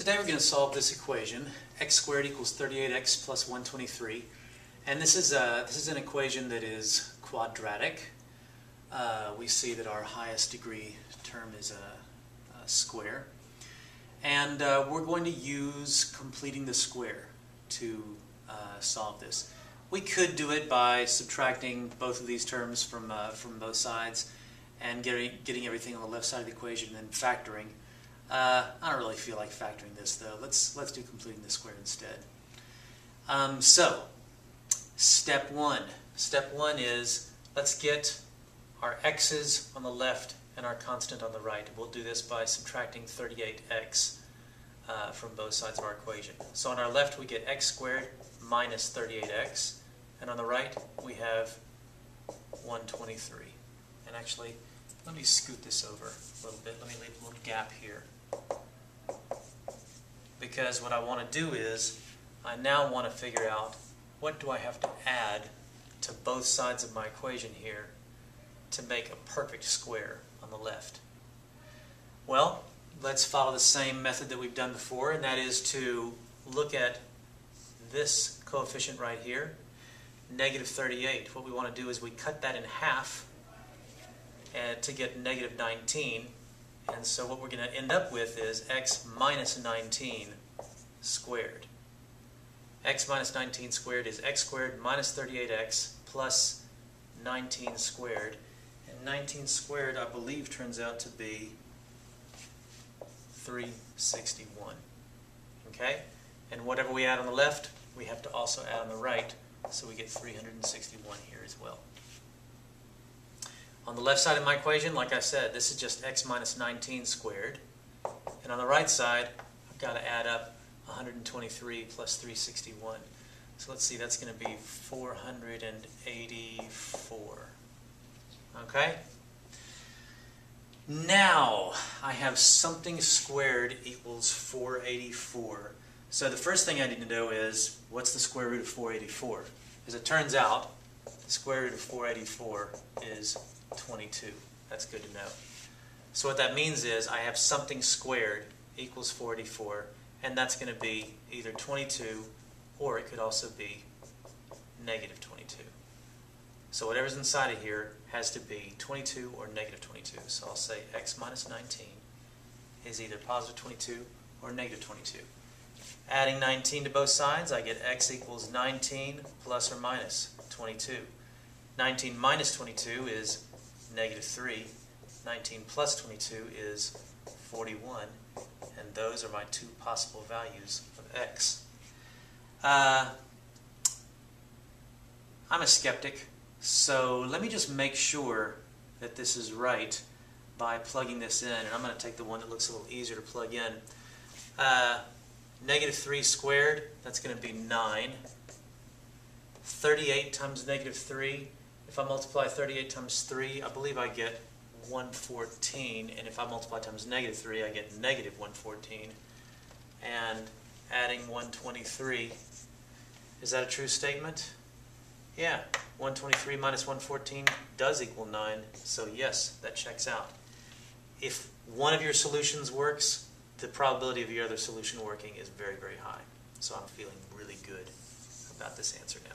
Today we're going to solve this equation, x squared equals 38x plus 123. And this is, a, this is an equation that is quadratic. Uh, we see that our highest degree term is a, a square. And uh, we're going to use completing the square to uh, solve this. We could do it by subtracting both of these terms from, uh, from both sides and getting, getting everything on the left side of the equation and then factoring. Uh, I don't really feel like factoring this though. Let's, let's do completing the square instead. Um, so, step one. Step one is let's get our x's on the left and our constant on the right. We'll do this by subtracting 38x uh, from both sides of our equation. So on our left we get x squared minus 38x, and on the right we have 123. And actually, let me scoot this over a little bit. Let me leave a little gap here because what I want to do is I now want to figure out what do I have to add to both sides of my equation here to make a perfect square on the left. Well, let's follow the same method that we've done before, and that is to look at this coefficient right here, negative 38. What we want to do is we cut that in half and uh, to get negative 19, and so what we're going to end up with is x minus 19 squared. x minus 19 squared is x squared minus 38x plus 19 squared. And 19 squared, I believe, turns out to be 361. Okay? And whatever we add on the left, we have to also add on the right, so we get 361 here as well. On the left side of my equation, like I said, this is just x minus 19 squared. And on the right side, I've got to add up 123 plus 361. So let's see, that's going to be 484. Okay? Now, I have something squared equals 484. So the first thing I need to know is, what's the square root of 484? As it turns out, the square root of 484 is 22. That's good to know. So what that means is I have something squared equals 44, and that's going to be either 22 or it could also be negative 22. So whatever's inside of here has to be 22 or negative 22. So I'll say x minus 19 is either positive 22 or negative 22. Adding 19 to both sides, I get x equals 19 plus or minus 22. 19 minus 22 is negative 3. 19 plus 22 is 41, and those are my two possible values of x. Uh, I'm a skeptic, so let me just make sure that this is right by plugging this in, and I'm going to take the one that looks a little easier to plug in. Uh, negative 3 squared, that's going to be 9. 38 times negative 3 if I multiply 38 times 3, I believe I get 114. And if I multiply times negative 3, I get negative 114. And adding 123, is that a true statement? Yeah, 123 minus 114 does equal 9. So yes, that checks out. If one of your solutions works, the probability of your other solution working is very, very high. So I'm feeling really good about this answer now.